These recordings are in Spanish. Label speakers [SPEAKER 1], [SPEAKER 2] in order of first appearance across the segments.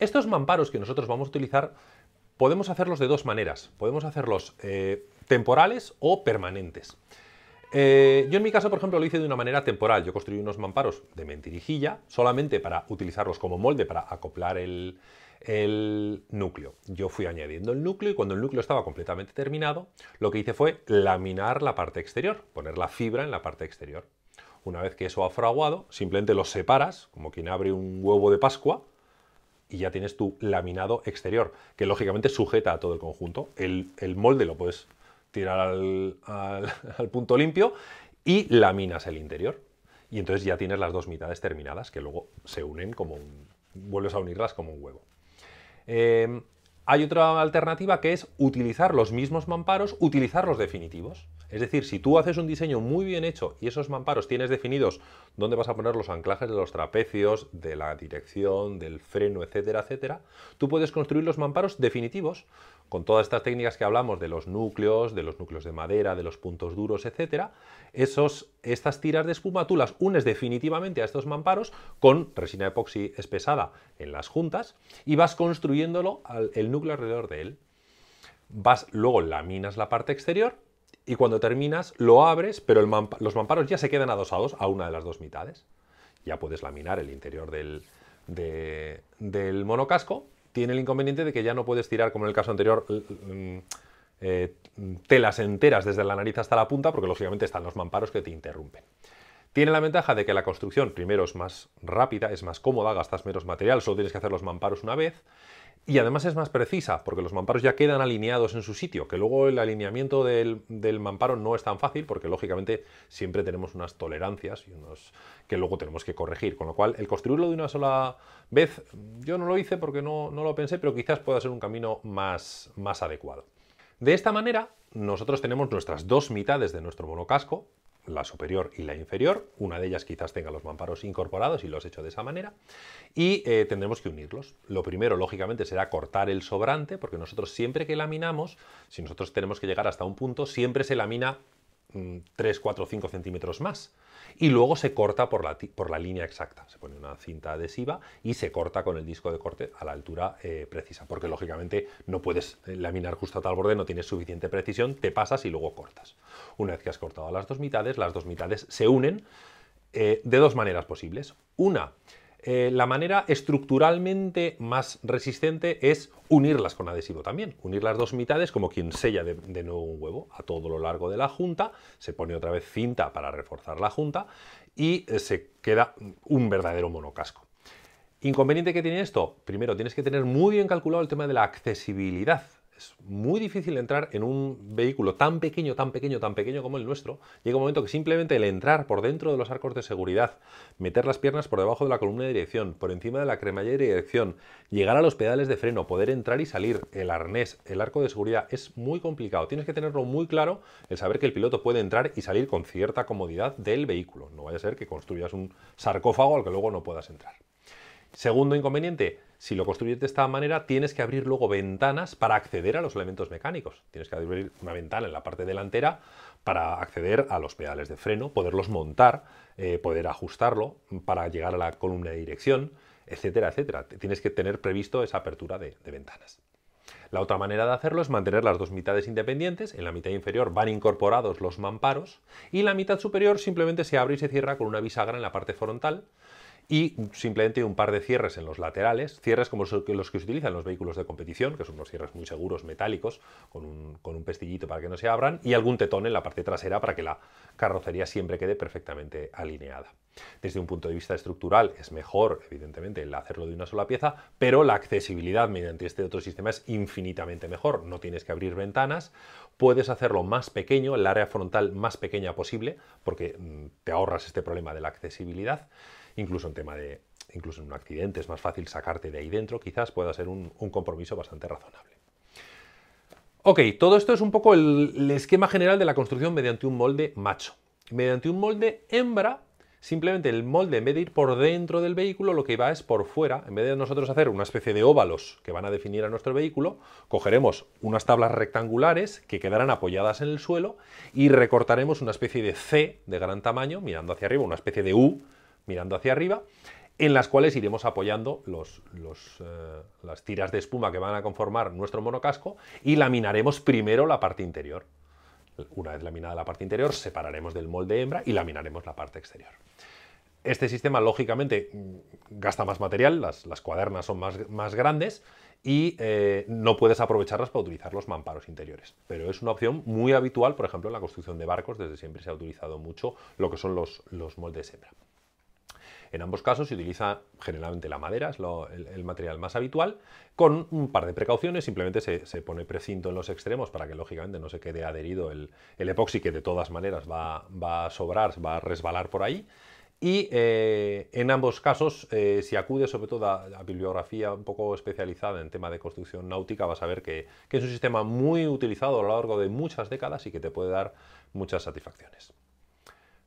[SPEAKER 1] Estos mamparos que nosotros vamos a utilizar podemos hacerlos de dos maneras. Podemos hacerlos eh, temporales o permanentes. Eh, yo en mi caso, por ejemplo, lo hice de una manera temporal. Yo construí unos mamparos de mentirijilla solamente para utilizarlos como molde para acoplar el, el núcleo. Yo fui añadiendo el núcleo y cuando el núcleo estaba completamente terminado, lo que hice fue laminar la parte exterior, poner la fibra en la parte exterior. Una vez que eso ha fraguado, simplemente los separas, como quien abre un huevo de Pascua, y ya tienes tu laminado exterior, que lógicamente sujeta a todo el conjunto. El, molde lo puedes tirar al, al punto limpio y laminas el interior. Y entonces ya tienes las dos mitades terminadas, que luego se unen como un... vuelves a unirlas como un huevo. Em, hay otra alternativa que es utilizar los mismos mamparos, utilizar los definitivos. Es decir, si tú haces un diseño muy bien hecho y esos mamparos tienes definidos dónde vas a poner los anclajes de los trapecios, de la dirección, del freno, etcétera, etcétera, tú puedes construir los mamparos definitivos con todas estas técnicas que hablamos de los núcleos, de los núcleos de madera, de los puntos duros, etcétera, esos, estas tiras de espuma tú las unes definitivamente a estos mamparos con resina epoxi espesada en las juntas y vas construyéndolo el núcleo alrededor de él. Vas, luego laminas la parte exterior y cuando terminas lo abres, pero los mamparos ya se quedan adosados a una de las dos mitades. Ya puedes laminar el interior del, monocasco tiene el inconveniente de que ya no puedes tirar, como en el caso anterior, eh, telas enteras desde la nariz hasta la punta, porque lógicamente están los mamparos que te interrumpen. Tiene la ventaja de que la construcción, primero, es más rápida, es más cómoda, gastas menos material, solo tienes que hacer los mamparos una vez. Y además es más precisa, porque los mamparos ya quedan alineados en su sitio, que luego el alineamiento del, mamparo no es tan fácil, porque lógicamente siempre tenemos unas tolerancias y unos que luego tenemos que corregir. Con lo cual, el construirlo de una sola vez, yo no lo hice porque no, no lo pensé, pero quizás pueda ser un camino más, más adecuado. De esta manera, nosotros tenemos nuestras dos mitades de nuestro monocasco, la superior y la inferior. Una de ellas quizás tenga los mamparos incorporados y los he hecho de esa manera. Y eh, tendremos que unirlos. Lo primero, lógicamente, será cortar el sobrante, porque nosotros siempre que laminamos, si nosotros tenemos que llegar hasta un punto, siempre se lamina 3, 4, 5 centímetros más. Y luego se corta por la, por la, línea exacta. Se pone una cinta adhesiva y se corta con el disco de corte a la altura eh, precisa. Porque lógicamente no puedes eh, laminar justo a tal borde, no tienes suficiente precisión, te pasas y luego cortas. Una vez que has cortado las dos mitades, las dos mitades se unen eh, de dos maneras posibles. Una, eh, la manera estructuralmente más resistente es unirlas con adhesivo también. Unir las dos mitades como quien sella de, de, nuevo un huevo a todo lo largo de la junta, se pone otra vez cinta para reforzar la junta y eh, se queda un verdadero monocasco. ¿Inconveniente que tiene esto? Primero, tienes que tener muy bien calculado el tema de la accesibilidad es muy difícil entrar en un vehículo tan pequeño, tan pequeño, tan pequeño como el nuestro. Llega un momento que simplemente el entrar por dentro de los arcos de seguridad, meter las piernas por debajo de la columna de dirección, por encima de la cremallera de dirección, llegar a los pedales de freno, poder entrar y salir, el arnés, el arco de seguridad, es muy complicado. Tienes que tenerlo muy claro, el saber que el piloto puede entrar y salir con cierta comodidad del vehículo. No vaya a ser que construyas un sarcófago al que luego no puedas entrar. Segundo inconveniente, si lo construyes de esta manera, tienes que abrir luego ventanas para acceder a los elementos mecánicos. Tienes que abrir una ventana en la parte delantera para acceder a los pedales de freno, poderlos montar, eh, poder ajustarlo para llegar a la columna de dirección, etcétera, etcétera. Tienes que tener previsto esa apertura de, de ventanas. La otra manera de hacerlo es mantener las dos mitades independientes. En la mitad inferior van incorporados los mamparos y la mitad superior simplemente se abre y se cierra con una bisagra en la parte frontal y simplemente un par de cierres en los laterales, cierres como los que se utilizan los vehículos de competición, que son unos cierres muy seguros, metálicos, con un, pestillito para que no se abran, y algún tetón en la parte trasera para que la carrocería siempre quede perfectamente alineada. Desde un punto de vista estructural es mejor, evidentemente, el hacerlo de una sola pieza, pero la accesibilidad mediante este otro sistema es infinitamente mejor. No tienes que abrir ventanas, puedes hacerlo más pequeño, el área frontal más pequeña posible, porque mm, te ahorras este problema de la accesibilidad incluso en tema de, incluso en un accidente es más fácil sacarte de ahí dentro, quizás pueda ser un, compromiso bastante razonable. Ok, todo esto es un poco el, esquema general de la construcción mediante un molde macho. Mediante un molde hembra, simplemente el molde en vez de ir por dentro del vehículo, lo que va es por fuera. En vez de nosotros hacer una especie de óvalos que van a definir a nuestro vehículo, cogeremos unas tablas rectangulares que quedarán apoyadas en el suelo y recortaremos una especie de C de gran tamaño, mirando hacia arriba, una especie de U mirando hacia arriba, en las cuales iremos apoyando eh, las tiras de espuma que van a conformar nuestro monocasco y laminaremos primero la parte interior. Una vez laminada la parte interior, separaremos del molde hembra y laminaremos la parte exterior. Este sistema, lógicamente, mm, gasta más material, las, cuadernas son más, grandes y eh, no puedes aprovecharlas para utilizar los mamparos interiores. Pero es una opción muy habitual, por ejemplo, en la construcción de barcos, desde siempre se ha utilizado mucho lo que son los moldes hembra. En ambos casos se utiliza generalmente la madera, es el, material más habitual, con un par de precauciones, simplemente se, pone precinto en los extremos para que lógicamente no se quede adherido el, epoxi que de todas maneras va, a sobrar, va a resbalar por ahí. Y eh, en ambos casos, eh, si acude sobre todo a, bibliografía un poco especializada en tema de construcción náutica, vas a ver que, que es un sistema muy utilizado a lo largo de muchas décadas y que te puede dar muchas satisfacciones.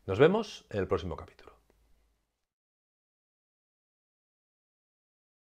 [SPEAKER 1] Nos vemos en el próximo capítulo.